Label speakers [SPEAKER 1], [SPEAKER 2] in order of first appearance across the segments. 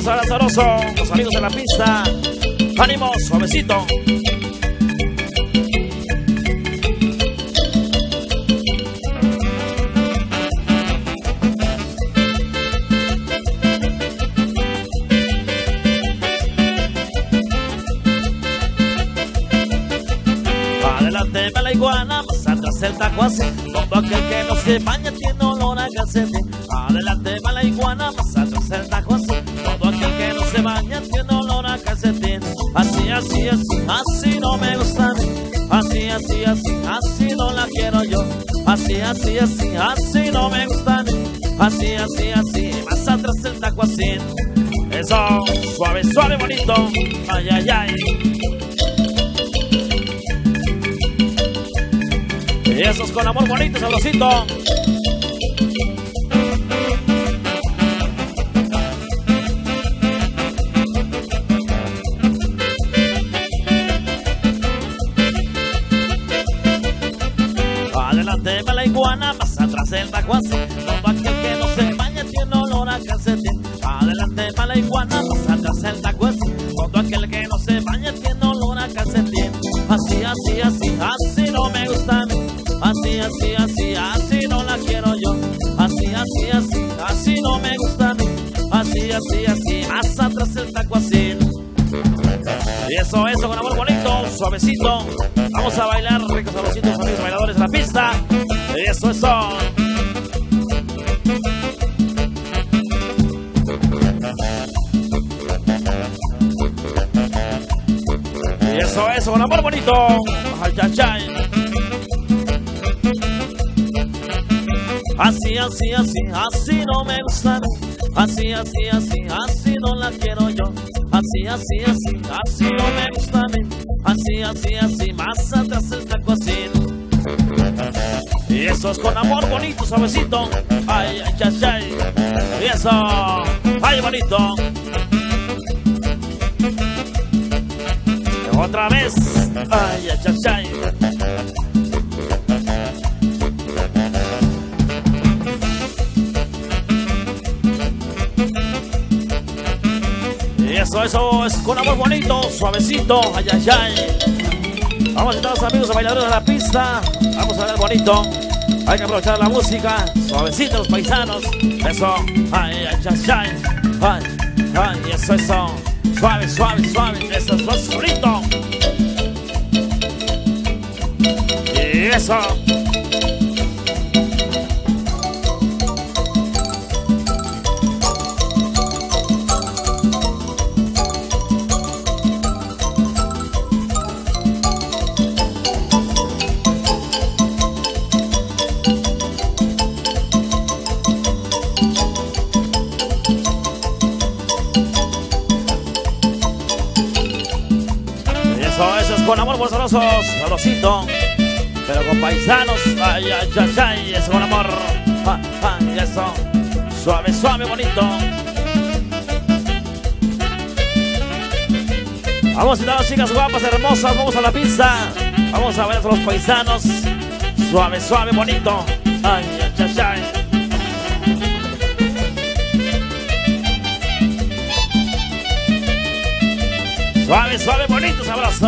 [SPEAKER 1] Vamos a ver los amigos de la pista. Ánimo, suavecito. Adelante va la iguana, más atrás el tacuace. Todo aquel que no se baña tiene olor a calcetín. Adelante Así, así, así, así no me gusta a mí. Así, así, así, más atrás el tacuacín. Eso, suave, suave, bonito. Ay, ay, ay. Y eso es con amor bonito, sabrosito. Iguana, más atrás el tacuazo. Todo aquel que no se baña tiene olor a calcetín. Adelante va la iguana, más atrás el tacuazo. Todo aquel que no se baña tiene olor a calcetín. Así, así, así, así no me gusta a mí. Así, así, así, así no la quiero yo. Así, así, así, así no me gusta a mí. Así, así, así, más atrás el tacuacín. Y eso, eso, con amor bonito, suavecito. Vamos a bailar, ricos sabrositos, amigos bailadores de la pista. Eso, eso. Y eso, eso, con amor bonito. Así, así, así, así no me gusta. Así, así, así, así no la quiero yo. Así, así, así, así no me gusta. Así, así, así, más atrás el taco. Y eso es con amor bonito, suavecito. Ay, ay, ay, ay. Y eso, ay, bonito. Otra vez. Ay, ay, ay, ay. Y eso, eso es con amor bonito, suavecito, ay, ay, ay. Vamos a los amigos a bailadores de la pista. Vamos a bailar bonito. Hay que aprovechar la música. Suavecito los paisanos. Eso, ay, ay, ay, ay. Ay, eso, eso. Suave, suave, suave. Eso es bonito. Y eso. Eso, es con amor, por sabrosos, sabrosito. Pero con paisanos, ay, ay, ay, ay, eso con amor. Ay, ay, eso. Suave, suave, bonito. Vamos las chicas guapas, hermosas, vamos a la pista. Vamos a ver a los paisanos. Suave, suave, bonito. Ay, ay, ay, ay. Suave, suave, bonito, sabroso.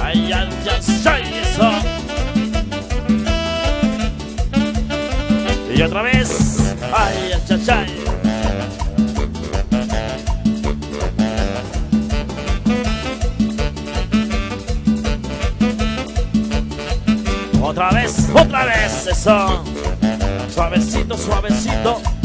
[SPEAKER 1] Ay, ay, ay, ay, eso. Y otra vez. Ay, ay, ay, ay. Otra vez, otra vez, eso. Suavecito, suavecito.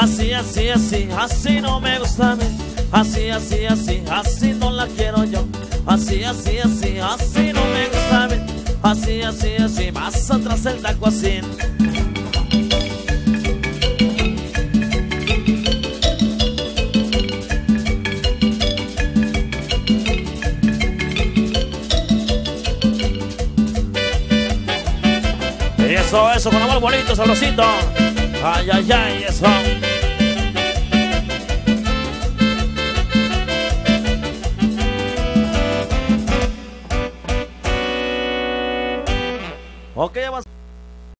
[SPEAKER 1] Así, así, así, así no me gusta a mí. Así, así, así, así no la quiero yo. Así, así, así, así no me gusta a mí. Así, así, así, más atrás el taco así. Eso, eso, con amor bonito, sabrosito. Ay, ay, ay, eso. Ok, vas.